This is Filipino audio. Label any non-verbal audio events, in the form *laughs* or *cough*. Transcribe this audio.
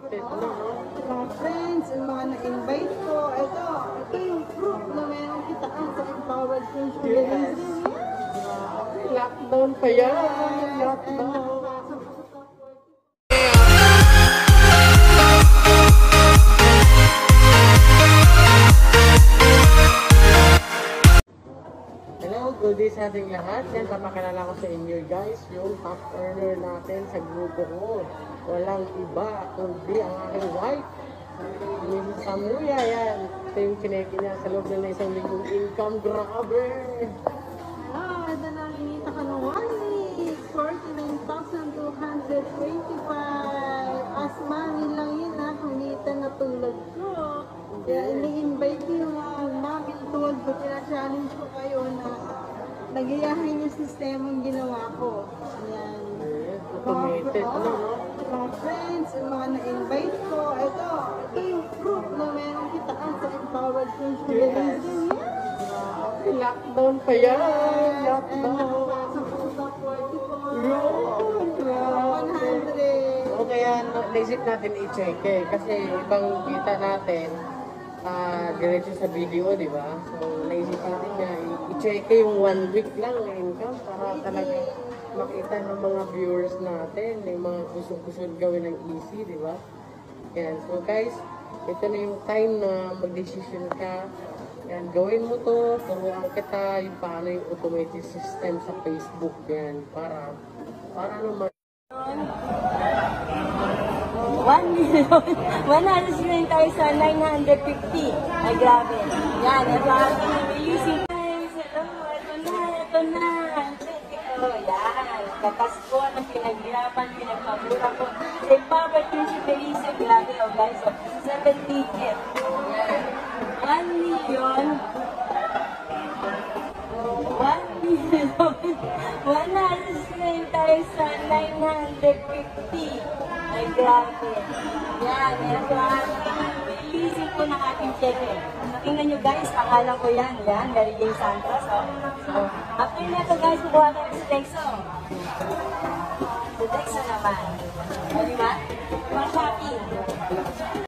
Automated na, no? mga friends, yung mga na-invite ko. Ito, ito yung proof na meron kitaan sa Empowered Consumerism. Lockdown pa yan! Lockdown! Day sa ating lahat. Yan, papakilala ko sa inyo guys, yung top earner natin sa grupo ko. Walang iba, kundi ang aking wife. Mrs. Samuya, yan. Ito yung kineki niya sa loob na isang linggong income. Grabe! Ah, ito na kinita ka ng one week. 49,225. As money lang yun ha, kumita na tulad ko. Kaya ini-invite yung mga namin tulad ko. Kina-challenge ko kayo na nagayahin yung sistemang ginawa ko. Ayan. Automated no? Mga friends, yung mga na-invite ko, ito, ito yung proof na meron kitaan sa Empowered Consumerism. Yes. Grabe, Lockdown pa yan! Lockdown! Yun! Grabe! 100. O kaya naisip natin i-check eh. Kasi ibang kita natin, ah diretso sa video, di ba? So naisip natin nga i- i-check yung one week lang na income para talaga makita ng mga viewers natin, yung mga gusto-gusto gawin ng easy, di ba? Yan. So guys, ito na yung time na mag-decision ka. Yan, gawin mo to, turuan kita yung paano yung automated system sa Facebook yan para para naman 1 million, *laughs* 109,950. Ay, grabe. Yan, ito ang releasing times. Ito, ito na, ito na. Oh, yan. Kapasko ng pinaghirapan, pinagpamura ko. Sa Empowered Music Releasing, grabe, oh guys. Oh, 7 ticket. Yan. 1 million, 1 million, *laughs* 109,950. Ay, grabe. Yan, ito ang releasing ko ng ating cheque. Tingnan nyo guys, pangalan ko yan. Yan, Mary Jane Santos. So, so, after nito guys, kukuha tayo sa Dexo. Sa Dexo naman. O, di ba? Mga shopping.